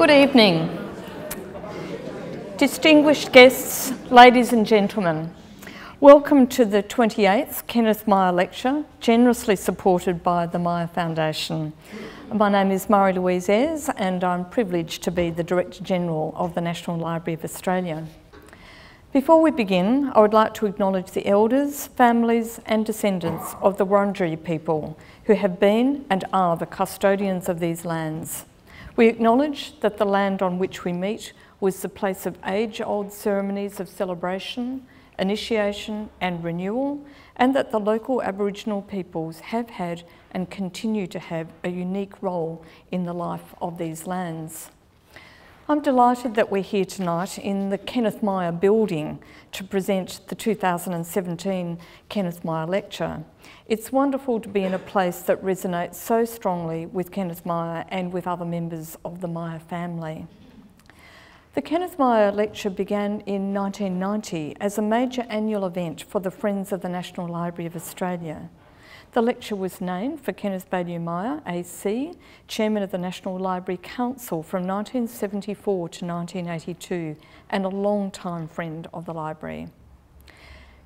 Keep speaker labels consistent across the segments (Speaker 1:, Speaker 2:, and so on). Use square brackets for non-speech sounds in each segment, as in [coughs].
Speaker 1: Good evening. Distinguished guests, ladies and gentlemen, welcome to the 28th Kenneth Myer Lecture, generously supported by the Myer Foundation. My name is Marie-Louise Ayres and I'm privileged to be the Director General of the National Library of Australia. Before we begin, I would like to acknowledge the elders, families and descendants of the Wurundjeri people who have been and are the custodians of these lands. We acknowledge that the land on which we meet was the place of age-old ceremonies of celebration, initiation and renewal, and that the local Aboriginal peoples have had and continue to have a unique role in the life of these lands. I'm delighted that we're here tonight in the Kenneth Myer building to present the 2017 Kenneth Myer Lecture. It's wonderful to be in a place that resonates so strongly with Kenneth Myer and with other members of the Myer family. The Kenneth Myer Lecture began in 1990 as a major annual event for the Friends of the National Library of Australia. The lecture was named for Kenneth Myer, AC, Chairman of the National Library Council from 1974 to 1982 and a long-time friend of the library.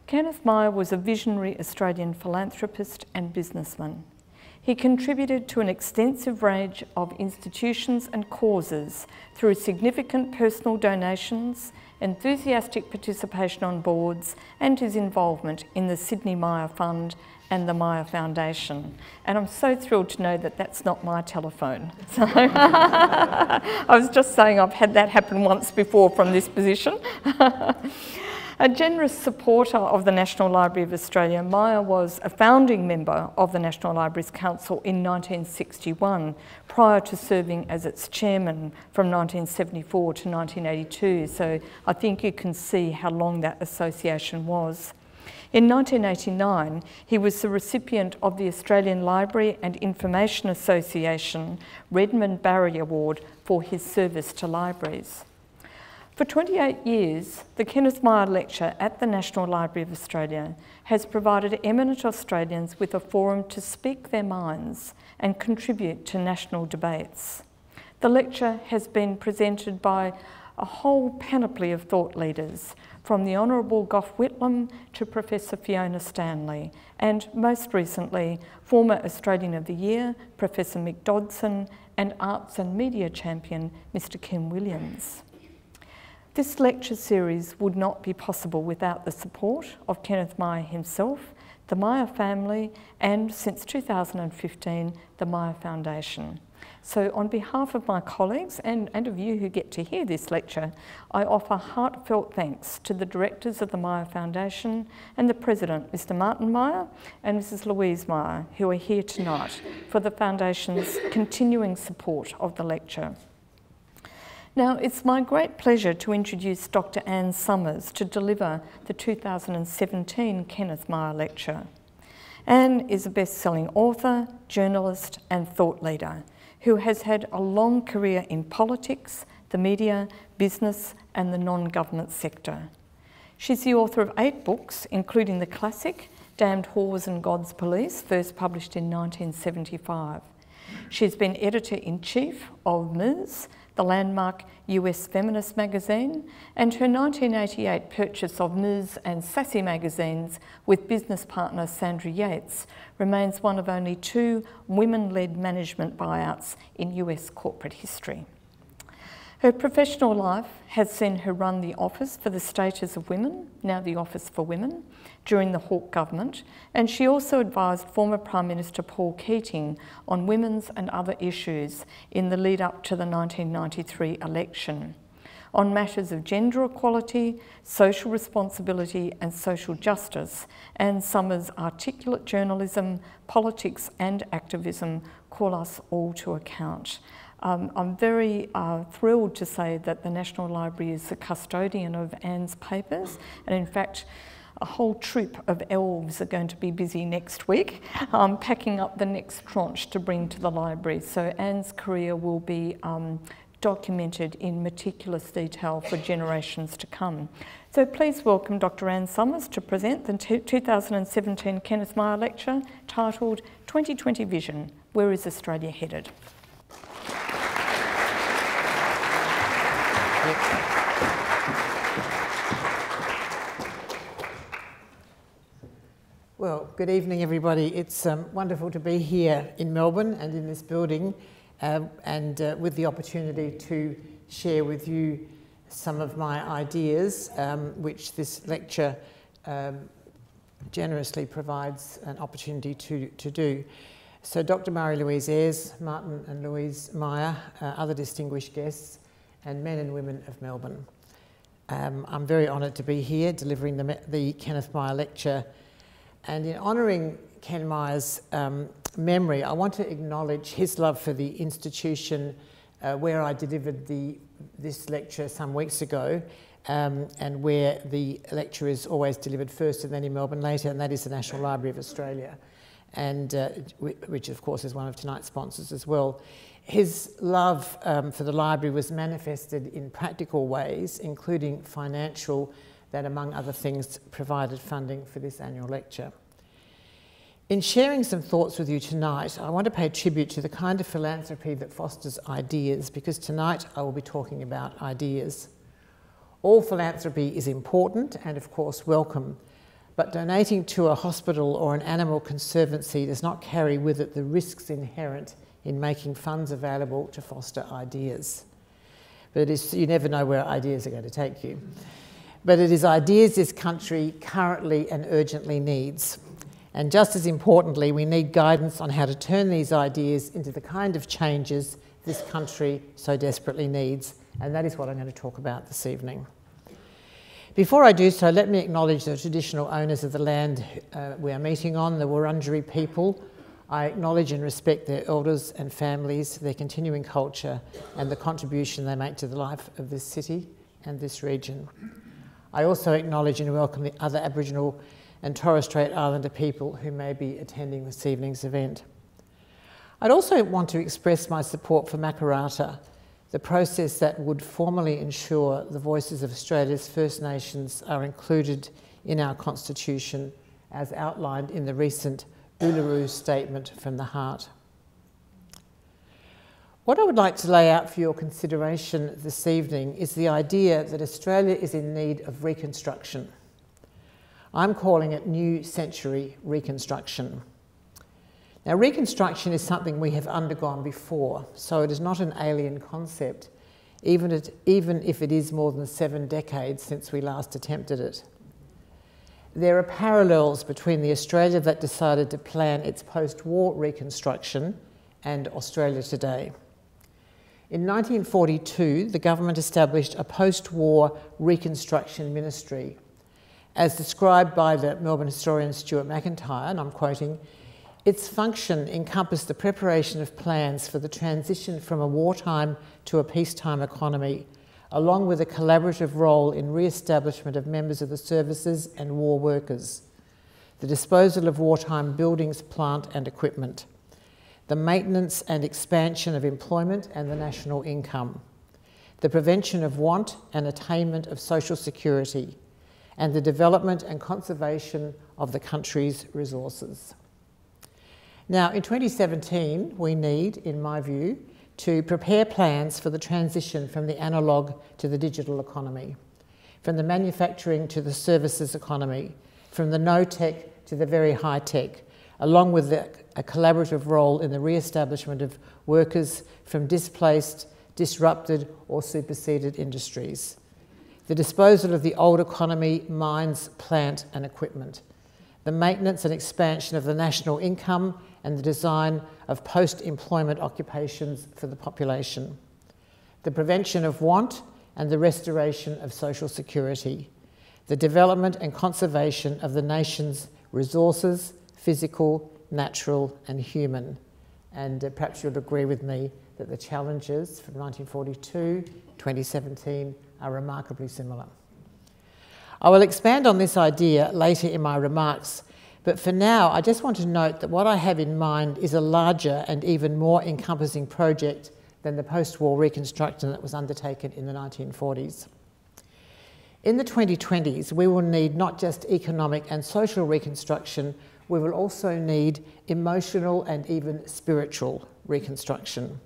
Speaker 1: Kenneth Myer was a visionary Australian philanthropist and businessman. He contributed to an extensive range of institutions and causes through significant personal donations, enthusiastic participation on boards and his involvement in the Sydney Myer Fund and the Myer Foundation. And I'm so thrilled to know that that's not my telephone. [laughs] So [laughs] I was just saying I've had that happen once before from this position. [laughs] A generous supporter of the National Library of Australia, Myer was a founding member of the National Libraries Council in 1961, prior to serving as its chairman from 1974 to 1982. So I think you can see how long that association was. In 1989, he was the recipient of the Australian Library and Information Association Redmond Barry Award for his service to libraries. For 28 years, the Kenneth Myer Lecture at the National Library of Australia has provided eminent Australians with a forum to speak their minds and contribute to national debates. The lecture has been presented by a whole panoply of thought leaders from the Honourable Gough Whitlam to Professor Fiona Stanley, and most recently, former Australian of the Year, Professor Mick Dodson, and arts and media champion, Mr Kim Williams. This lecture series would not be possible without the support of Kenneth Myer himself, the Myer family, and since 2015, the Myer Foundation. So on behalf of my colleagues and, and of you who get to hear this lecture, I offer heartfelt thanks to the directors of the Myer Foundation and the President, Mr Martin Myer and Mrs Louise Myer, who are here tonight for the Foundation's continuing support of the lecture. Now, it's my great pleasure to introduce Dr Anne Summers to deliver the 2017 Kenneth Myer Lecture. Anne is a best-selling author, journalist and thought leader who has had a long career in politics, the media, business and the non-government sector. She's the author of eight books, including the classic Damned Whores and God's Police, first published in 1975. She's been editor-in-chief of Ms, the landmark US feminist magazine, and her 1988 purchase of Ms and Sassy magazines with business partner Sandra Yates remains one of only two women-led management buyouts in US corporate history. Her professional life has seen her run the Office for the Status of Women, now the Office for Women, during the Hawke government, and she also advised former Prime Minister Paul Keating on women's and other issues in the lead up to the 1993 election. On matters of gender equality, social responsibility and social justice, Anne Summers' articulate journalism, politics and activism call us all to account. Um, I'm very uh, thrilled to say that the National Library is the custodian of Anne's papers, and in fact, a whole troop of elves are going to be busy next week um, packing up the next tranche to bring to the library. So Anne's career will be um, documented in meticulous detail for generations to come. So please welcome Dr Anne Summers to present the 2017 Kenneth Myer Lecture titled 2020 Vision, Where is Australia Headed?
Speaker 2: Well, good evening, everybody. It's um, wonderful to be here in Melbourne and in this building uh, and uh, with the opportunity to share with you some of my ideas, um, which this lecture um, generously provides an opportunity to, to do. So Dr. Marie-Louise Ayres, Martin and Louise Myer, uh, other distinguished guests, and men and women of Melbourne. Um, I'm very honoured to be here delivering the, the Kenneth Myer lecture and in honouring Ken Myer's um, memory, I want to acknowledge his love for the institution uh, where I delivered the, this lecture some weeks ago, um, and where the lecture is always delivered first and then in Melbourne later, and that is the National Library of Australia, and uh, which of course is one of tonight's sponsors as well. His love um, for the library was manifested in practical ways, including financial that, among other things, provided funding for this annual lecture. In sharing some thoughts with you tonight, I want to pay tribute to the kind of philanthropy that fosters ideas, because tonight I will be talking about ideas. All philanthropy is important and, of course, welcome, but donating to a hospital or an animal conservancy does not carry with it the risks inherent in making funds available to foster ideas. But you never know where ideas are going to take you but it is ideas this country currently and urgently needs. And just as importantly, we need guidance on how to turn these ideas into the kind of changes this country so desperately needs. And that is what I'm going to talk about this evening. Before I do so, let me acknowledge the traditional owners of the land uh, we are meeting on, the Wurundjeri people. I acknowledge and respect their elders and families, their continuing culture, and the contribution they make to the life of this city and this region. I also acknowledge and welcome the other Aboriginal and Torres Strait Islander people who may be attending this evening's event. I'd also want to express my support for Makarrata, the process that would formally ensure the voices of Australia's First Nations are included in our Constitution as outlined in the recent Uluru Statement from the Heart. What I would like to lay out for your consideration this evening is the idea that Australia is in need of reconstruction. I'm calling it New Century Reconstruction. Now, reconstruction is something we have undergone before, so it is not an alien concept, even, it, even if it is more than seven decades since we last attempted it. There are parallels between the Australia that decided to plan its post war reconstruction and Australia today. In 1942, the government established a post war reconstruction ministry. As described by the Melbourne historian Stuart Macintyre, and I'm quoting, its function encompassed the preparation of plans for the transition from a wartime to a peacetime economy, along with a collaborative role in re establishment of members of the services and war workers, the disposal of wartime buildings, plant, and equipment the maintenance and expansion of employment and the national income, the prevention of want and attainment of social security, and the development and conservation of the country's resources. Now, in 2017, we need, in my view, to prepare plans for the transition from the analogue to the digital economy, from the manufacturing to the services economy, from the no tech to the very high tech, along with the, a collaborative role in the re-establishment of workers from displaced, disrupted or superseded industries. The disposal of the old economy, mines, plant and equipment. The maintenance and expansion of the national income and the design of post-employment occupations for the population. The prevention of want and the restoration of social security. The development and conservation of the nation's resources, physical, natural, and human. And uh, perhaps you'll agree with me that the challenges from 1942 2017 are remarkably similar. I will expand on this idea later in my remarks, but for now, I just want to note that what I have in mind is a larger and even more encompassing project than the post war reconstruction that was undertaken in the 1940s. In the 2020s, we will need not just economic and social reconstruction, we will also need emotional and even spiritual reconstruction.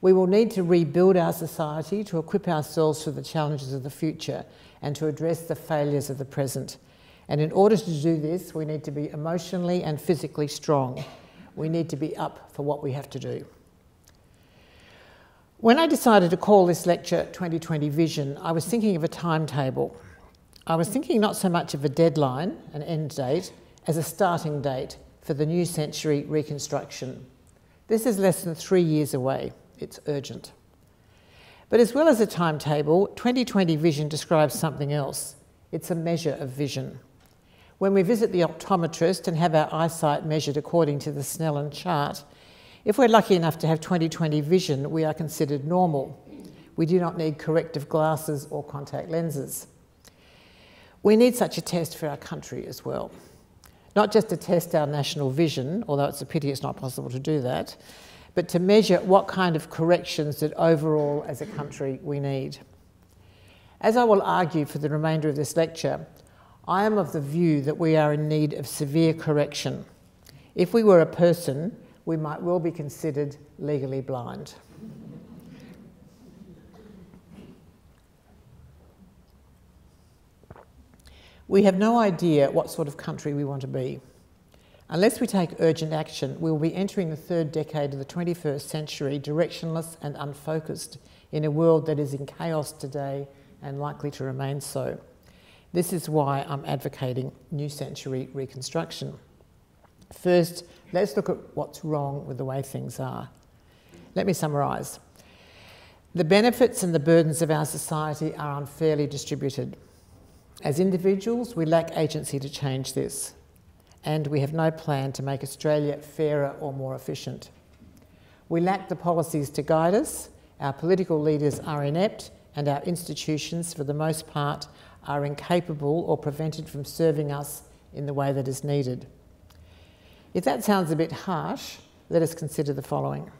Speaker 2: We will need to rebuild our society to equip ourselves for the challenges of the future and to address the failures of the present. And in order to do this, we need to be emotionally and physically strong. We need to be up for what we have to do. When I decided to call this lecture 2020 Vision, I was thinking of a timetable. I was thinking not so much of a deadline, an end date, as a starting date for the new century reconstruction. This is less than three years away. It's urgent. But as well as a timetable, 2020 vision describes something else. It's a measure of vision. When we visit the optometrist and have our eyesight measured according to the Snellen chart, if we're lucky enough to have 2020 vision, we are considered normal. We do not need corrective glasses or contact lenses. We need such a test for our country as well. Not just to test our national vision, although it's a pity it's not possible to do that, but to measure what kind of corrections that overall as a country we need. As I will argue for the remainder of this lecture, I am of the view that we are in need of severe correction. If we were a person, we might well be considered legally blind. We have no idea what sort of country we want to be. Unless we take urgent action, we will be entering the third decade of the 21st century directionless and unfocused in a world that is in chaos today and likely to remain so. This is why I'm advocating new century reconstruction. First, let's look at what's wrong with the way things are. Let me summarise. The benefits and the burdens of our society are unfairly distributed. As individuals, we lack agency to change this, and we have no plan to make Australia fairer or more efficient. We lack the policies to guide us, our political leaders are inept, and our institutions, for the most part, are incapable or prevented from serving us in the way that is needed. If that sounds a bit harsh, let us consider the following.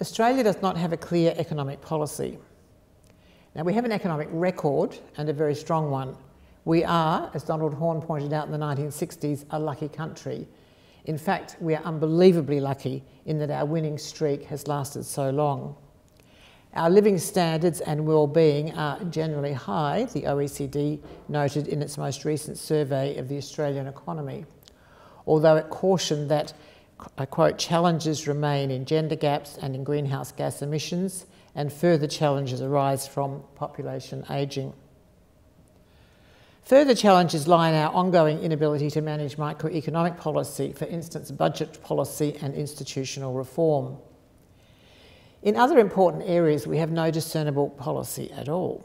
Speaker 2: Australia does not have a clear economic policy. Now, we have an economic record and a very strong one. We are, as Donald Horne pointed out in the 1960s, a lucky country. In fact, we are unbelievably lucky in that our winning streak has lasted so long. Our living standards and well-being are generally high, the OECD noted in its most recent survey of the Australian economy, although it cautioned that, I quote, challenges remain in gender gaps and in greenhouse gas emissions, and further challenges arise from population ageing. Further challenges lie in our ongoing inability to manage microeconomic policy, for instance, budget policy and institutional reform. In other important areas, we have no discernible policy at all.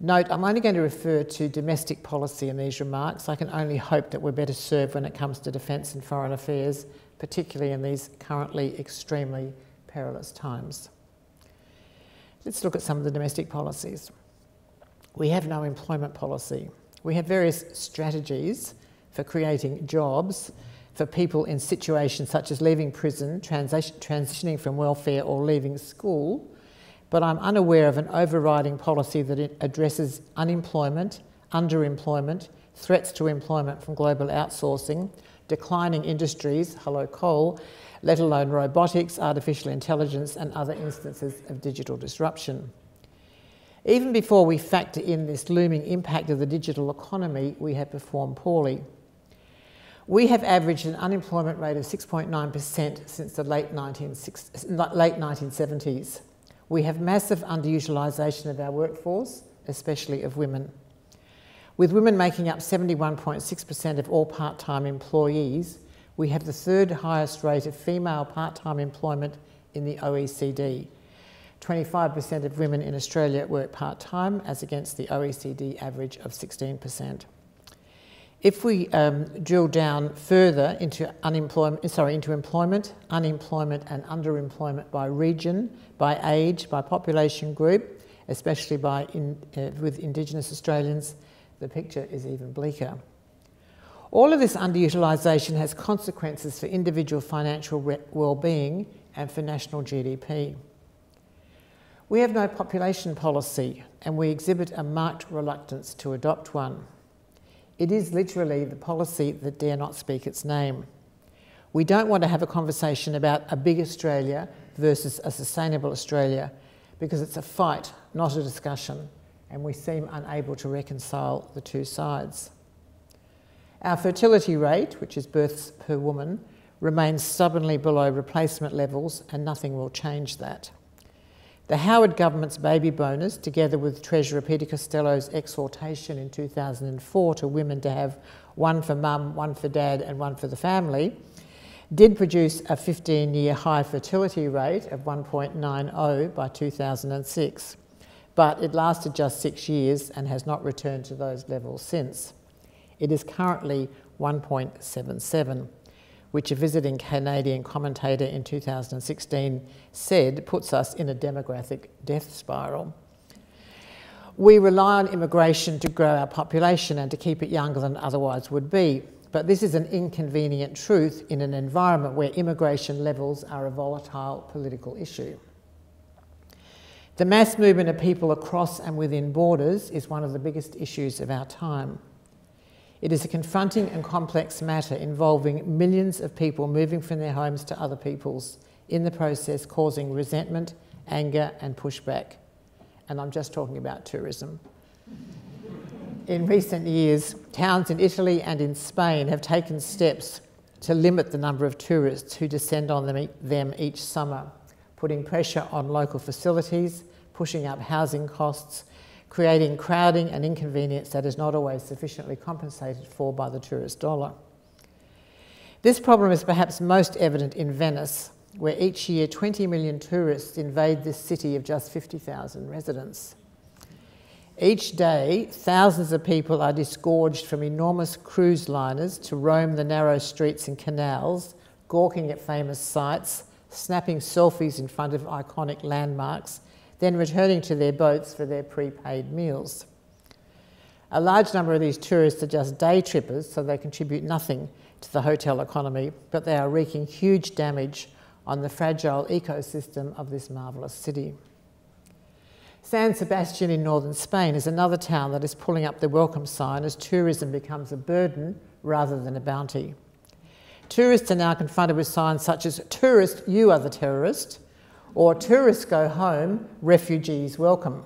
Speaker 2: Note, I'm only going to refer to domestic policy in these remarks. I can only hope that we're better served when it comes to defence and foreign affairs, particularly in these currently extremely perilous times. Let's look at some of the domestic policies. We have no employment policy. We have various strategies for creating jobs for people in situations such as leaving prison, transitioning from welfare, or leaving school, but I'm unaware of an overriding policy that addresses unemployment, underemployment, threats to employment from global outsourcing, declining industries, hello coal, let alone robotics, artificial intelligence, and other instances of digital disruption. Even before we factor in this looming impact of the digital economy, we have performed poorly. We have averaged an unemployment rate of 6.9% since the late, late 1970s. We have massive underutilisation of our workforce, especially of women. With women making up 71.6% of all part-time employees, we have the third highest rate of female part-time employment in the OECD. 25% of women in Australia work part-time as against the OECD average of 16%. If we um, drill down further into unemployment, sorry, into employment, unemployment and underemployment by region, by age, by population group, especially by in, uh, with Indigenous Australians, the picture is even bleaker. All of this underutilisation has consequences for individual financial well-being and for national GDP. We have no population policy and we exhibit a marked reluctance to adopt one. It is literally the policy that dare not speak its name. We don't want to have a conversation about a big Australia versus a sustainable Australia because it's a fight, not a discussion, and we seem unable to reconcile the two sides. Our fertility rate, which is births per woman, remains stubbornly below replacement levels, and nothing will change that. The Howard government's baby bonus, together with Treasurer Peter Costello's exhortation in 2004 to women to have one for mum, one for dad, and one for the family, did produce a 15 year high fertility rate of 1.90 by 2006, but it lasted just six years and has not returned to those levels since. It is currently 1.77 which a visiting Canadian commentator in 2016 said puts us in a demographic death spiral. We rely on immigration to grow our population and to keep it younger than otherwise would be. But this is an inconvenient truth in an environment where immigration levels are a volatile political issue. The mass movement of people across and within borders is one of the biggest issues of our time. It is a confronting and complex matter involving millions of people moving from their homes to other people's, in the process causing resentment, anger, and pushback. And I'm just talking about tourism. In recent years, towns in Italy and in Spain have taken steps to limit the number of tourists who descend on them each summer, putting pressure on local facilities, pushing up housing costs, creating crowding and inconvenience that is not always sufficiently compensated for by the tourist dollar. This problem is perhaps most evident in Venice, where each year 20 million tourists invade this city of just 50,000 residents. Each day, thousands of people are disgorged from enormous cruise liners to roam the narrow streets and canals, gawking at famous sights, snapping selfies in front of iconic landmarks, then returning to their boats for their prepaid meals. A large number of these tourists are just day trippers, so they contribute nothing to the hotel economy, but they are wreaking huge damage on the fragile ecosystem of this marvellous city. San Sebastian in northern Spain is another town that is pulling up the welcome sign as tourism becomes a burden rather than a bounty. Tourists are now confronted with signs such as Tourist, you are the terrorist, or tourists go home, refugees welcome.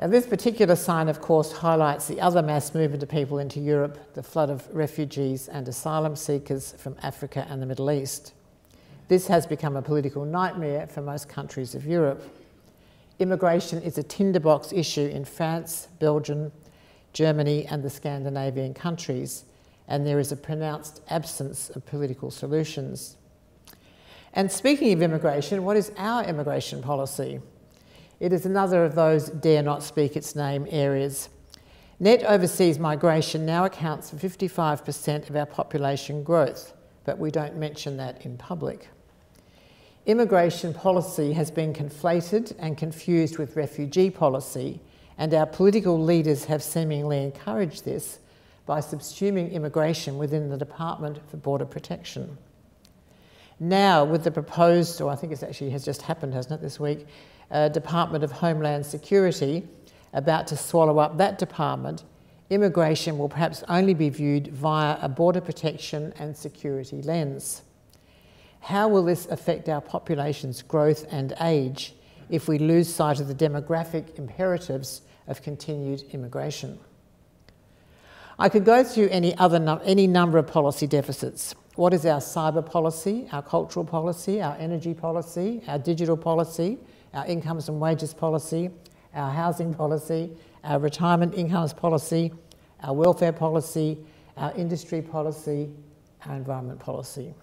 Speaker 2: now, this particular sign, of course, highlights the other mass movement of people into Europe, the flood of refugees and asylum seekers from Africa and the Middle East. This has become a political nightmare for most countries of Europe. Immigration is a tinderbox issue in France, Belgium, Germany, and the Scandinavian countries, and there is a pronounced absence of political solutions. And speaking of immigration, what is our immigration policy? It is another of those dare not speak its name areas. Net overseas migration now accounts for 55% of our population growth, but we don't mention that in public. Immigration policy has been conflated and confused with refugee policy, and our political leaders have seemingly encouraged this by subsuming immigration within the Department for Border Protection. Now, with the proposed, or I think it actually has just happened, hasn't it, this week, uh, Department of Homeland Security about to swallow up that department, immigration will perhaps only be viewed via a border protection and security lens. How will this affect our population's growth and age if we lose sight of the demographic imperatives of continued immigration? I could go through any other any number of policy deficits. What is our cyber policy, our cultural policy, our energy policy, our digital policy, our incomes and wages policy, our housing policy, our retirement incomes policy, our welfare policy, our industry policy, our environment policy.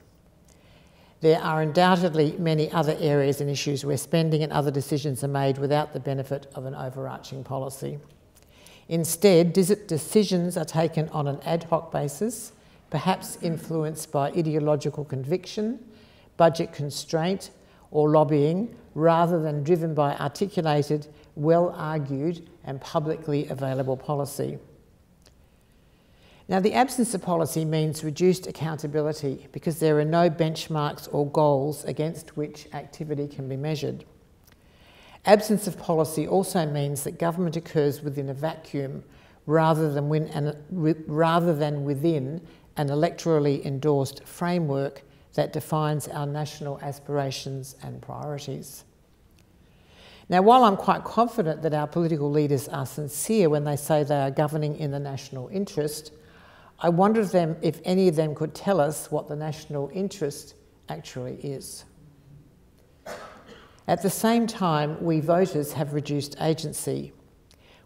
Speaker 2: There are undoubtedly many other areas and issues where spending and other decisions are made without the benefit of an overarching policy. Instead, decisions are taken on an ad hoc basis perhaps influenced by ideological conviction, budget constraint, or lobbying, rather than driven by articulated, well argued, and publicly available policy. Now, the absence of policy means reduced accountability because there are no benchmarks or goals against which activity can be measured. Absence of policy also means that government occurs within a vacuum rather than, rather than within an electorally endorsed framework that defines our national aspirations and priorities. Now, while I'm quite confident that our political leaders are sincere when they say they are governing in the national interest, I wonder if, them, if any of them could tell us what the national interest actually is. At the same time, we voters have reduced agency.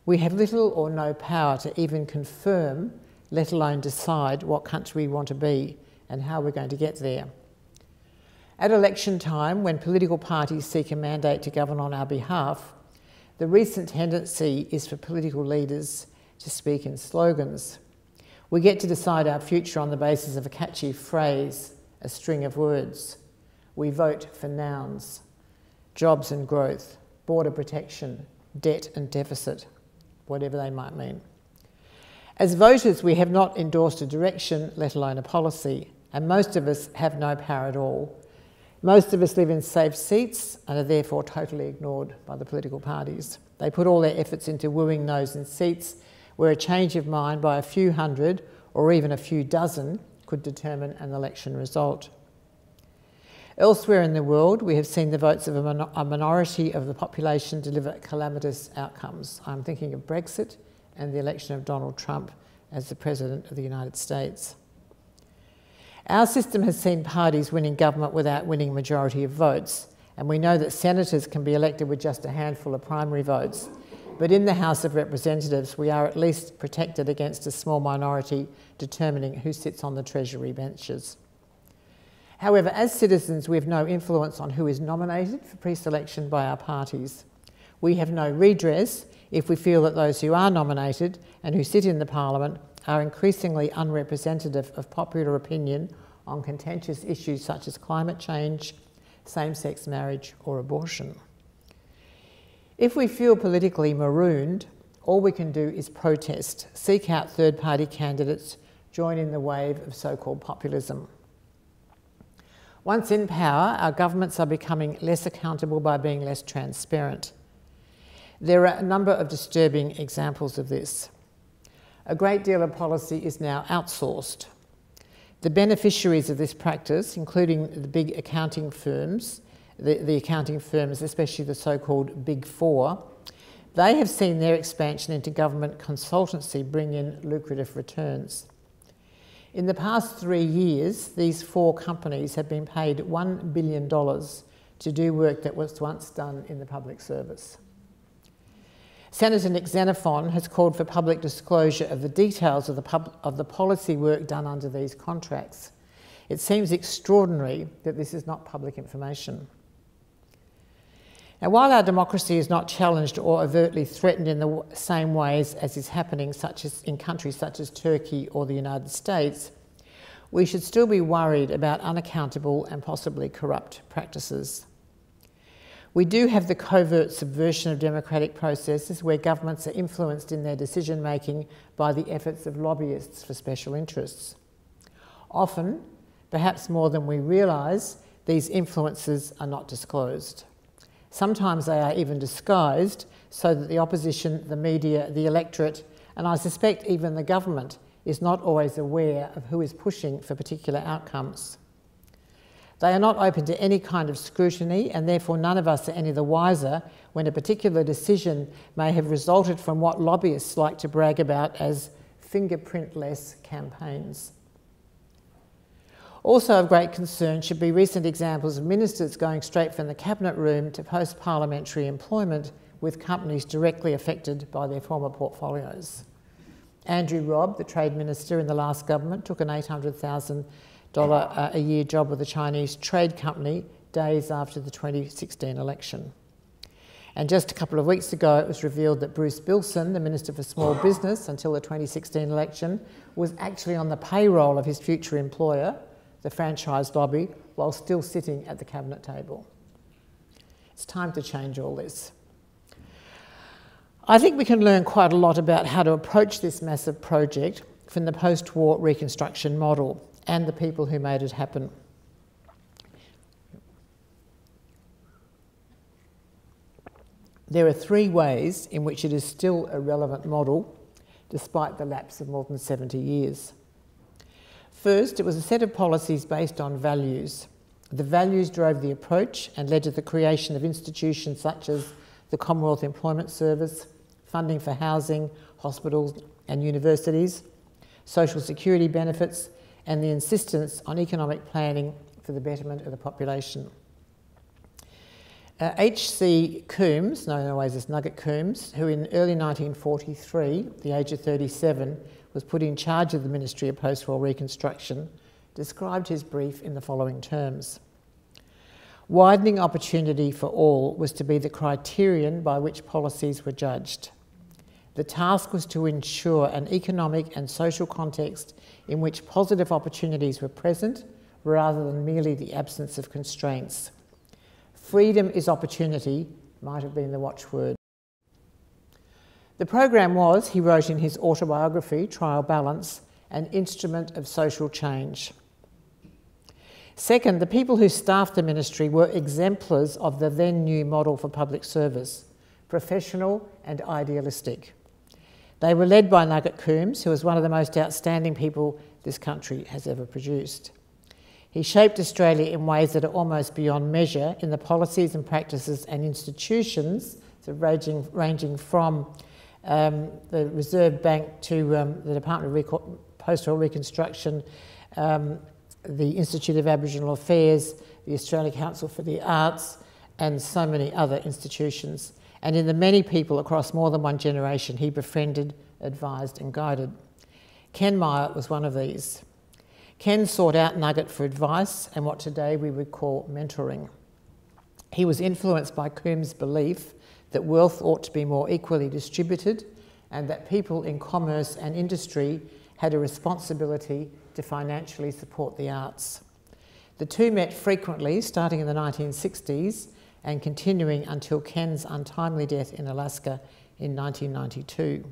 Speaker 2: We have little or no power to even confirm, let alone decide, what country we want to be and how we're going to get there. At election time, when political parties seek a mandate to govern on our behalf, the recent tendency is for political leaders to speak in slogans. We get to decide our future on the basis of a catchy phrase, a string of words. We vote for nouns jobs and growth, border protection, debt and deficit, whatever they might mean. As voters, we have not endorsed a direction, let alone a policy, and most of us have no power at all most of us live in safe seats and are therefore totally ignored by the political parties. They put all their efforts into wooing those in seats where a change of mind by a few hundred or even a few dozen could determine an election result. Elsewhere in the world, we have seen the votes of a, mon a, minority of the population deliver calamitous outcomes. I'm thinking of Brexit and the election of Donald Trump as the President of the United States. Our system has seen parties winning government without winning a majority of votes, and we know that senators can be elected with just a handful of primary votes. But in the House of Representatives, we are at least protected against a small minority determining who sits on the Treasury benches. However, as citizens, we have no influence on who is nominated for pre selection by our parties. We have no redress if we feel that those who are nominated and who sit in the Parliament are increasingly unrepresentative of popular opinion on contentious issues such as climate change, same sex marriage, or abortion. If we feel politically marooned, all we can do is protest, seek out third party candidates, join in the wave of so called populism. Once in power, our governments are becoming less accountable by being less transparent. There are a number of disturbing examples of this a great deal of policy is now outsourced. The beneficiaries of this practice, including the big accounting firms, the, the accounting firms, especially the so called Big Four, they have seen their expansion into government consultancy bring in lucrative returns. In the past three years, these four companies have been paid $1 billion to do work that was once done in the public service. Senator Nick Xenophon has called for public disclosure of the details of the, of the policy work done under these contracts. It seems extraordinary that this is not public information. Now, while our democracy is not challenged or overtly threatened in the same ways as is happening such as in countries such as Turkey or the United States, we should still be worried about unaccountable and possibly corrupt practices. We do have the covert subversion of democratic processes where governments are influenced in their decision making by the efforts of lobbyists for special interests. Often, perhaps more than we realise, these influences are not disclosed. Sometimes they are even disguised so that the opposition, the media, the electorate, and I suspect even the government is not always aware of who is pushing for particular outcomes. They are not open to any kind of scrutiny, and therefore none of us are any the wiser when a particular decision may have resulted from what lobbyists like to brag about as fingerprintless campaigns. Also of great concern should be recent examples of ministers going straight from the cabinet room to post parliamentary employment with companies directly affected by their former portfolios. Andrew Robb, the trade minister in the last government, took an 800,000 uh, Uh, a year job with a Chinese trade company days after the 2016 election. And just a couple of weeks ago, it was revealed that Bruce Billson, the Minister for Small [sighs] Business until the 2016 election, was actually on the payroll of his future employer, the franchise lobby, while still sitting at the cabinet table. It's time to change all this. I think we can learn quite a lot about how to approach this massive project from the post war reconstruction model and the people who made it happen. There are three ways in which it is still a relevant model despite the lapse of more than 70 years. First, it was a set of policies based on values. The values drove the approach and led to the creation of institutions such as the Commonwealth Employment Service, funding for housing, hospitals, and universities, social security benefits, and the insistence on economic planning for the betterment of the population. H.C. Uh, Coombs, known always as Nugget Coombs, who in early 1943, the age of 37, was put in charge of the Ministry of Post-War Reconstruction, described his brief in the following terms. Widening opportunity for all was to be the criterion by which policies were judged. The task was to ensure an economic and social context in which positive opportunities were present rather than merely the absence of constraints. Freedom is opportunity might have been the watchword. The program was, he wrote in his autobiography, Trial Balance, an instrument of social change. Second, the people who staffed the ministry were exemplars of the then new model for public service professional and idealistic. They were led by Nugget Coombs, who was one of the most outstanding people this country has ever produced. He shaped Australia in ways that are almost beyond measure in the policies and practices and institutions, so ranging, ranging from um, the Reserve Bank to um, the Department of Reco- Postal Reconstruction, um, the Institute of Aboriginal Affairs, the Australian Council for the Arts, and so many other institutions. And in the many people across more than one generation he befriended, advised, and guided. Ken Myer was one of these. Ken sought out Nugget for advice and what today we would call mentoring. He was influenced by Coombs' belief that wealth ought to be more equally distributed and that people in commerce and industry had a responsibility to financially support the arts. The two met frequently, starting in the 1960s and continuing until Ken's untimely death in Alaska in 1992.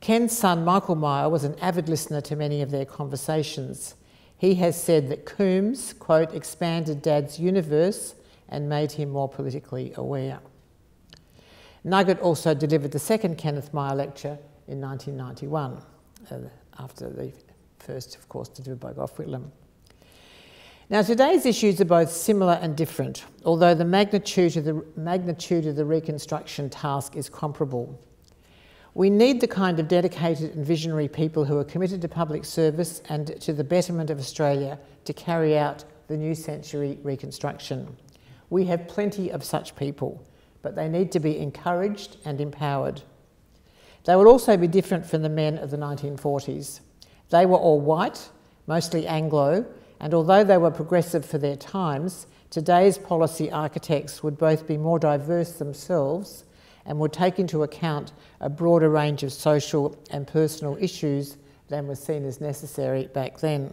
Speaker 2: Ken's son, Michael Myer, was an avid listener to many of their conversations. He has said that Coombs, quote, expanded Dad's universe and made him more politically aware. Nugget also delivered the second Kenneth Myer lecture in 1991, uh, after the first, of course, delivered by Gough Whitlam. Now, today's issues are both similar and different, although the magnitude of the, magnitude of the reconstruction task is comparable. We need the kind of dedicated and visionary people who are committed to public service and to the betterment of Australia to carry out the new century reconstruction. We have plenty of such people, but they need to be encouraged and empowered. They will also be different from the men of the 1940s. They were all white, mostly Anglo, and although they were progressive for their times, today's policy architects would both be more diverse themselves and would take into account a broader range of social and personal issues than was seen as necessary back then.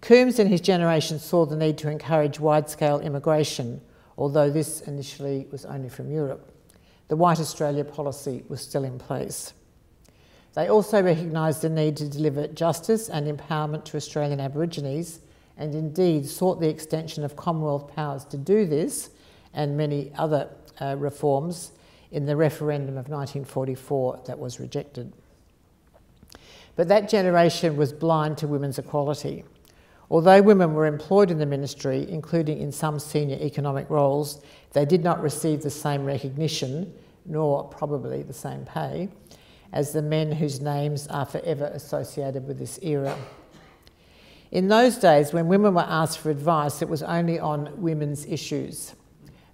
Speaker 2: Coombs and his generation saw the need to encourage wide scale immigration, although this initially was only from Europe. The White Australia policy was still in place. They also recognised the need to deliver justice and empowerment to Australian Aborigines, and indeed sought the extension of Commonwealth powers to do this and many other uh, reforms in the referendum of 1944 that was rejected. But that generation was blind to women's equality. Although women were employed in the ministry, including in some senior economic roles, they did not receive the same recognition, nor probably the same pay, as the men whose names are forever associated with this era. In those days, when women were asked for advice, it was only on women's issues.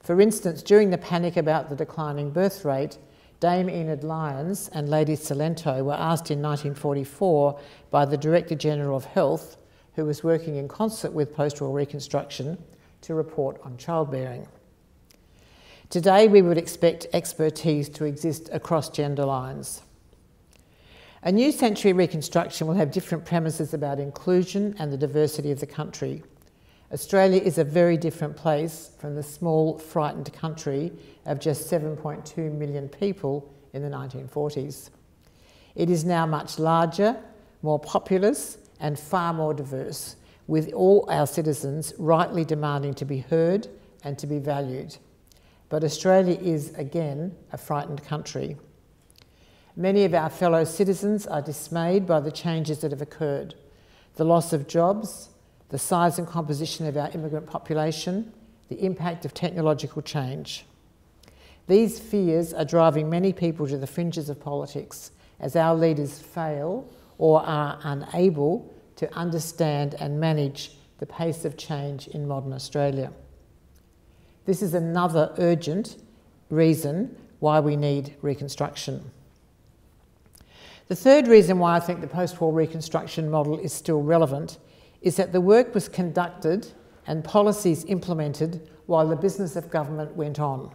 Speaker 2: For instance, during the panic about the declining birth rate, Dame Enid Lyons and Lady Cilento were asked in 1944 by the Director General of Health who was working in concert with post-war reconstruction to report on childbearing. Today, we would expect expertise to exist across gender lines. A new century reconstruction will have different premises about inclusion and the diversity of the country. Australia is a very different place from the small, frightened country of just 7.2 million people in the 1940s. It is now much larger, more populous, and far more diverse, with all our citizens rightly demanding to be heard and to be valued. But Australia is, again, a frightened country. Many of our fellow citizens are dismayed by the changes that have occurred the loss of jobs, the size and composition of our immigrant population, the impact of technological change. These fears are driving many people to the fringes of politics as our leaders fail or are unable to understand and manage the pace of change in modern Australia. This is another urgent reason why we need reconstruction. The third reason why I think the post war reconstruction model is still relevant is that the work was conducted and policies implemented while the business of government went on.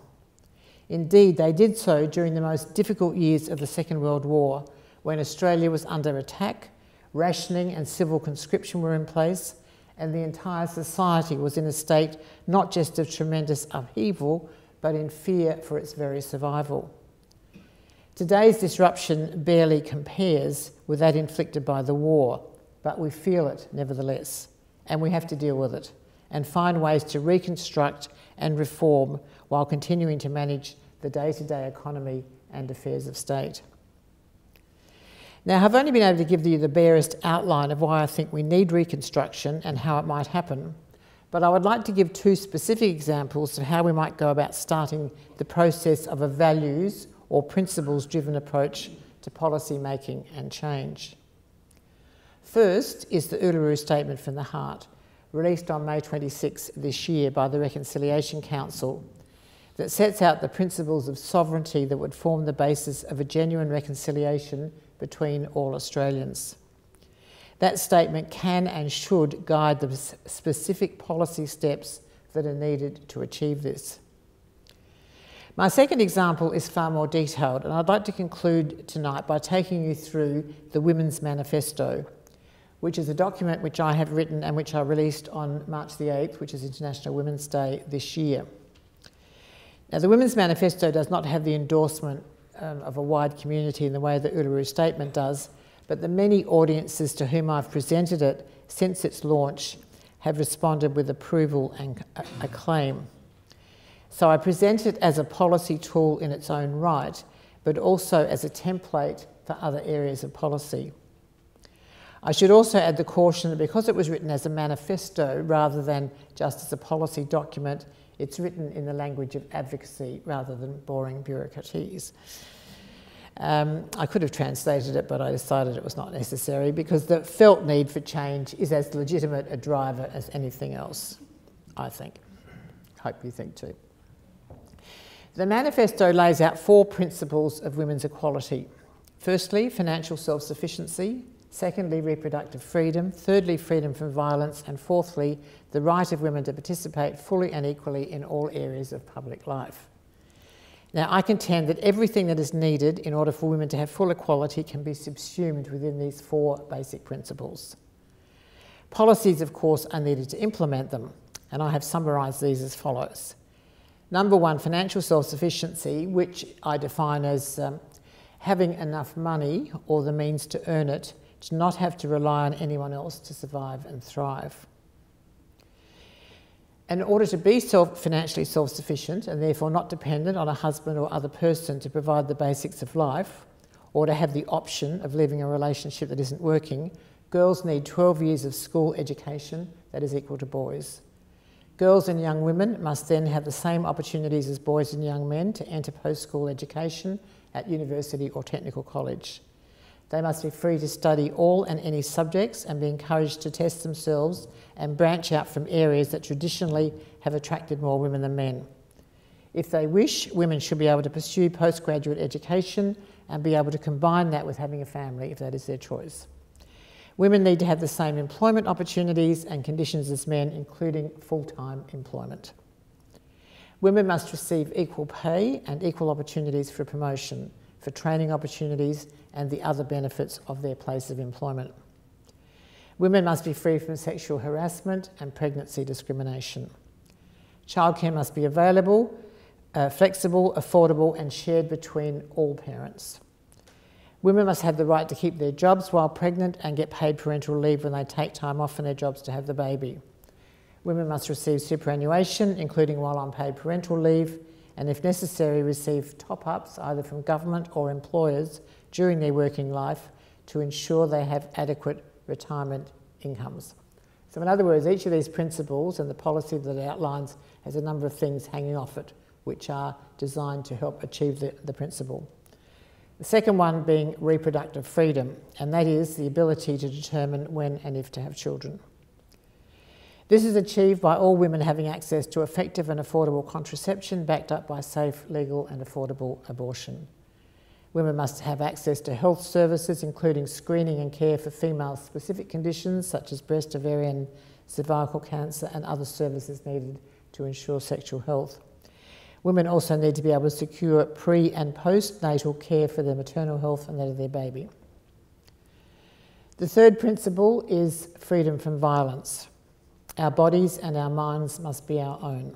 Speaker 2: Indeed, they did so during the most difficult years of the Second World War, when Australia was under attack, rationing and civil conscription were in place, and the entire society was in a state not just of tremendous upheaval, but in fear for its very survival. Today's disruption barely compares with that inflicted by the war, but we feel it nevertheless, and we have to deal with it and find ways to reconstruct and reform while continuing to manage the day to day economy and affairs of state. Now, I've only been able to give you the barest outline of why I think we need reconstruction and how it might happen, but I would like to give two specific examples of how we might go about starting the process of a values or principles driven approach to policy making and change. First is the Uluru Statement from the Heart, released on May 26 this year by the Reconciliation Council, that sets out the principles of sovereignty that would form the basis of a genuine reconciliation between all Australians. That statement can and should guide the specific policy steps that are needed to achieve this. My second example is far more detailed, and I'd like to conclude tonight by taking you through the Women's Manifesto, which is a document which I have written and which I released on March the 8th, which is International Women's Day this year. Now, the Women's Manifesto does not have the endorsement um, of a wide community in the way the Uluru Statement does, but the many audiences to whom I've presented it since its launch have responded with approval and acclaim. So I present it as a policy tool in its own right, but also as a template for other areas of policy. I should also add the caution that because it was written as a manifesto rather than just as a policy document, it's written in the language of advocacy rather than boring bureaucratese. Um, I could have translated it, but I decided it was not necessary because the felt need for change is as legitimate a driver as anything else, I think. Hope you think too. The manifesto lays out four principles of women's equality. Firstly, financial self sufficiency. Secondly, reproductive freedom. Thirdly, freedom from violence. And fourthly, the right of women to participate fully and equally in all areas of public life. Now, I contend that everything that is needed in order for women to have full equality can be subsumed within these four basic principles. Policies, of course, are needed to implement them, and I have summarised these as follows. Number one, financial self sufficiency, which I define as um, having enough money or the means to earn it to not have to rely on anyone else to survive and thrive. In order to be self, financially self sufficient and therefore not dependent on a husband or other person to provide the basics of life, or to have the option of living a relationship that isn't working, girls need 12 years of school education that is equal to boys. Girls and young women must then have the same opportunities as boys and young men to enter post school education at university or technical college. They must be free to study all and any subjects and be encouraged to test themselves and branch out from areas that traditionally have attracted more women than men. If they wish, women should be able to pursue postgraduate education and be able to combine that with having a family if that is their choice. Women need to have the same employment opportunities and conditions as men, including full time employment. Women must receive equal pay and equal opportunities for promotion, for training opportunities, and the other benefits of their place of employment. Women must be free from sexual harassment and pregnancy discrimination. Childcare must be available, uh, flexible, affordable, and shared between all parents. Women must have the right to keep their jobs while pregnant and get paid parental leave when they take time off from their jobs to have the baby. Women must receive superannuation, including while on paid parental leave, and if necessary, receive top ups either from government or employers during their working life to ensure they have adequate retirement incomes. So, in other words, each of these principles and the policy that it outlines has a number of things hanging off it, which are designed to help achieve the, the principle. The second one being reproductive freedom, and that is the ability to determine when and if to have children. This is achieved by all women having access to effective and affordable contraception backed up by safe, legal, and affordable abortion. Women must have access to health services, including screening and care for female specific conditions such as breast, ovarian, cervical cancer, and other services needed to ensure sexual health. Women also need to be able to secure pre and postnatal care for their maternal health and that of their baby. The third principle is freedom from violence. Our bodies and our minds must be our own.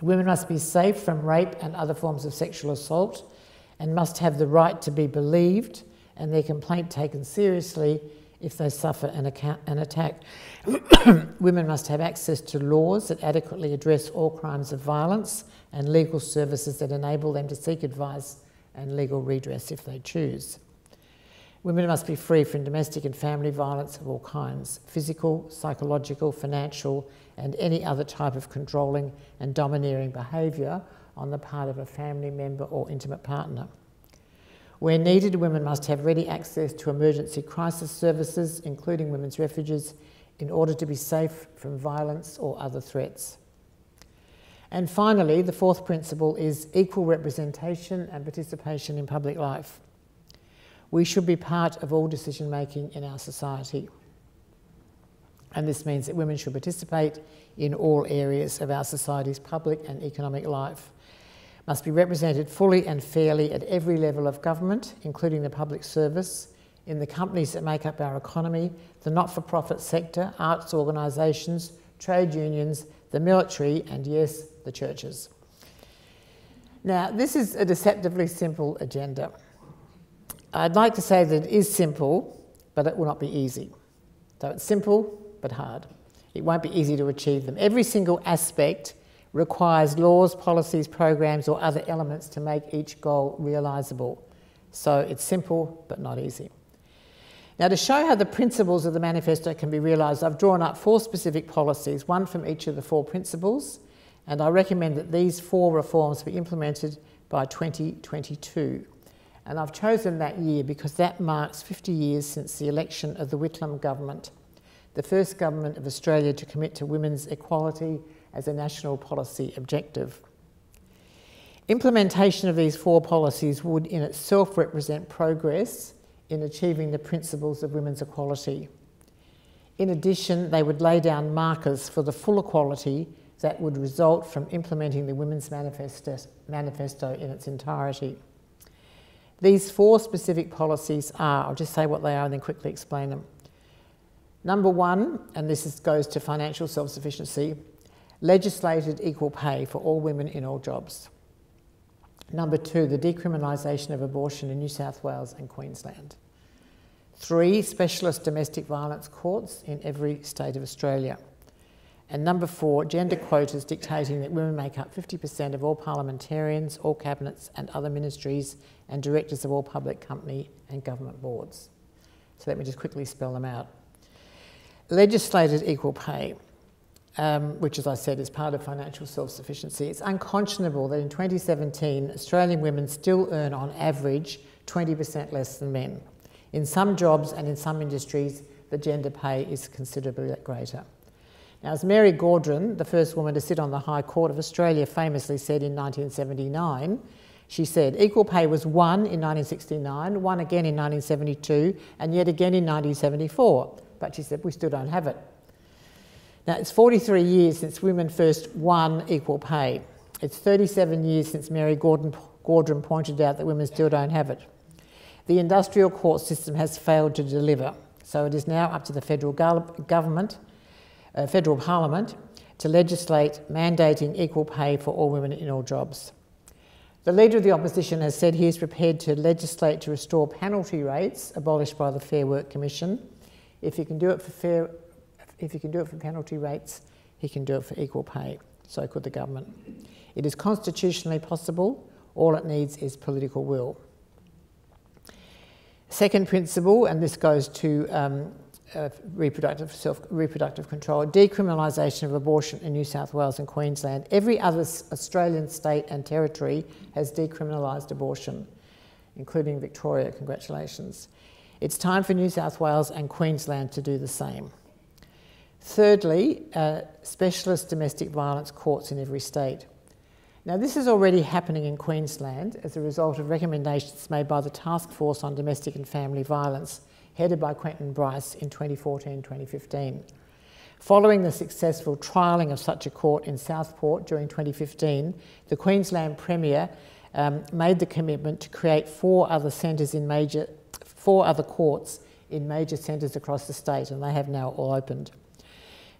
Speaker 2: Women must be safe from rape and other forms of sexual assault and must have the right to be believed and their complaint taken seriously if they suffer an, an attack. [coughs] Women must have access to laws that adequately address all crimes of violence and legal services that enable them to seek advice and legal redress if they choose. Women must be free from domestic and family violence of all kinds physical, psychological, financial, and any other type of controlling and domineering behaviour on the part of a family member or intimate partner. Where needed, women must have ready access to emergency crisis services, including women's refuges, in order to be safe from violence or other threats. And finally, the fourth principle is equal representation and participation in public life. We should be part of all decision making in our society. And this means that women should participate in all areas of our society's public and economic life, must be represented fully and fairly at every level of government, including the public service, in the companies that make up our economy, the not for profit sector, arts organisations, trade unions, the military, and yes, the churches. Now, this is a deceptively simple agenda. I'd like to say that it is simple, but it will not be easy. So it's simple, but hard. It won't be easy to achieve them. Every single aspect requires laws, policies, programs, or other elements to make each goal realisable. So it's simple, but not easy. Now, to show how the principles of the manifesto can be realised, I've drawn up four specific policies, one from each of the four principles, and I recommend that these four reforms be implemented by 2022. And I've chosen that year because that marks 50 years since the election of the Whitlam government, the first government of Australia to commit to women's equality as a national policy objective. Implementation of these four policies would in itself represent progress in achieving the principles of women's equality. In addition, they would lay down markers for the full equality that would result from implementing the Women's Manifesto, in its entirety. These four specific policies are, I'll just say what they are and then quickly explain them. Number one, and this is, goes to financial self sufficiency, legislated equal pay for all women in all jobs. Number two, the decriminalisation of abortion in New South Wales and Queensland. Three, specialist domestic violence courts in every state of Australia. And number four, gender quotas dictating that women make up 50% of all parliamentarians, all cabinets and other ministries and directors of all public company and government boards. So let me just quickly spell them out. Legislated equal pay, um, which as I said is part of financial self-sufficiency. It's unconscionable that in 2017 Australian women still earn on average 20% less than men. In some jobs and in some industries the gender pay is considerably greater. Now, as Mary Gaudron, the first woman to sit on the High Court of Australia, famously said in 1979, she said, equal pay was won in 1969, won again in 1972, and yet again in 1974. But she said, we still don't have it. Now, it's 43 years since women first won equal pay. It's 37 years since Mary Gordon, Gaudron pointed out that women still don't have it. The industrial court system has failed to deliver, so it is now up to the federal government uh, federal parliament to legislate mandating equal pay for all women in all jobs. The Leader of the Opposition has said he is prepared to legislate to restore penalty rates abolished by the Fair Work Commission. If he can do it for fair, if he can do it for penalty rates, he can do it for equal pay. So could the government. It is constitutionally possible. All it needs is political will. Second principle, and this goes to um, uh, reproductive self reproductive control, decriminalisation of abortion in New South Wales and Queensland. Every other Australian state and territory has decriminalised abortion, including Victoria. Congratulations. It's time for New South Wales and Queensland to do the same. Thirdly, uh, specialist domestic violence courts in every state. Now, this is already happening in Queensland as a result of recommendations made by the Task Force on Domestic and Family Violence, headed by Quentin Bryce in 2014 2015. Following the successful trialling of such a court in Southport during 2015, the Queensland Premier um, made the commitment to create four other centres in major, four other courts in major centres across the state, and they have now all opened.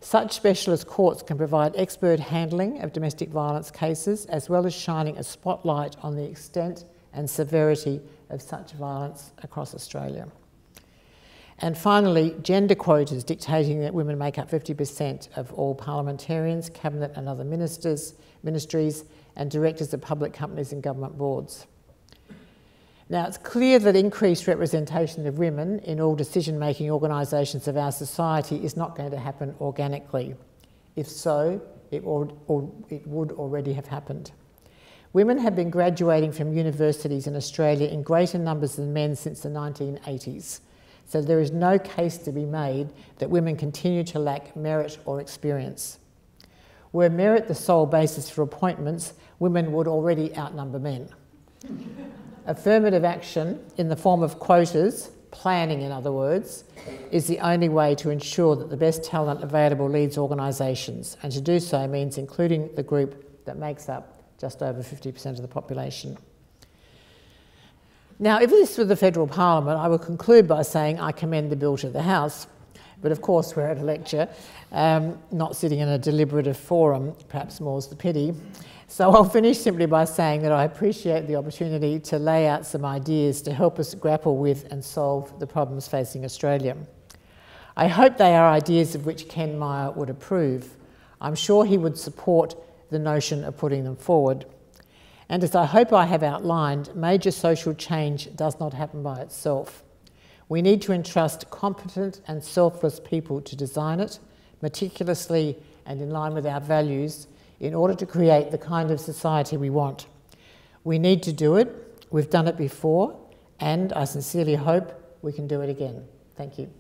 Speaker 2: Such specialist courts can provide expert handling of domestic violence cases as well as shining a spotlight on the extent and severity of such violence across Australia. And finally, gender quotas dictating that women make up 50% of all parliamentarians, cabinet and other ministers, ministries and directors of public companies and government boards. Now, it's clear that increased representation of women in all decision making organisations of our society is not going to happen organically. If so, it, or, or it would already have happened. Women have been graduating from universities in Australia in greater numbers than men since the 1980s. So there is no case to be made that women continue to lack merit or experience. Were merit the sole basis for appointments, women would already outnumber men. Affirmative action in the form of quotas, planning in other words, is the only way to ensure that the best talent available leads organisations, and to do so means including the group that makes up just over 50% of the population. Now, if this were the federal parliament, I would conclude by saying I commend the bill to the House. But of course, we're at a lecture, um, not sitting in a deliberative forum, perhaps more's the pity. So I'll finish simply by saying that I appreciate the opportunity to lay out some ideas to help us grapple with and solve the problems facing Australia. I hope they are ideas of which Ken Myer would approve. I'm sure he would support the notion of putting them forward. And as I hope I have outlined, major social change does not happen by itself. We need to entrust competent and selfless people to design it, meticulously and in line with our values, in order to create the kind of society we want. We need to do it. We've done it before, and I sincerely hope we can do it again. Thank you.